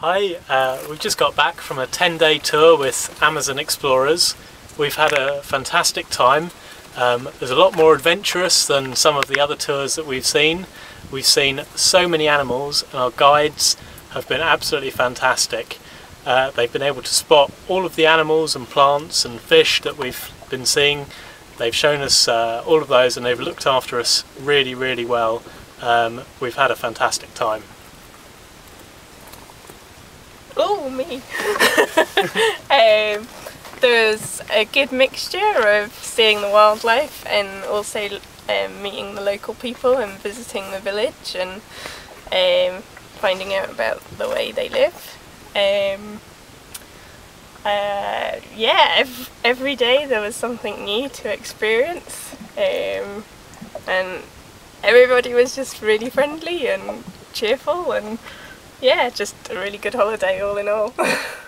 Hi, uh, we've just got back from a 10 day tour with Amazon Explorers. We've had a fantastic time. Um, there's a lot more adventurous than some of the other tours that we've seen. We've seen so many animals and our guides have been absolutely fantastic. Uh, they've been able to spot all of the animals and plants and fish that we've been seeing. They've shown us uh, all of those and they've looked after us really, really well. Um, we've had a fantastic time. Oh, me. um, there's a good mixture of seeing the wildlife and also um, meeting the local people and visiting the village and um, finding out about the way they live. Um, uh, yeah, ev every day there was something new to experience um, and everybody was just really friendly and cheerful and yeah, just a really good holiday all in all.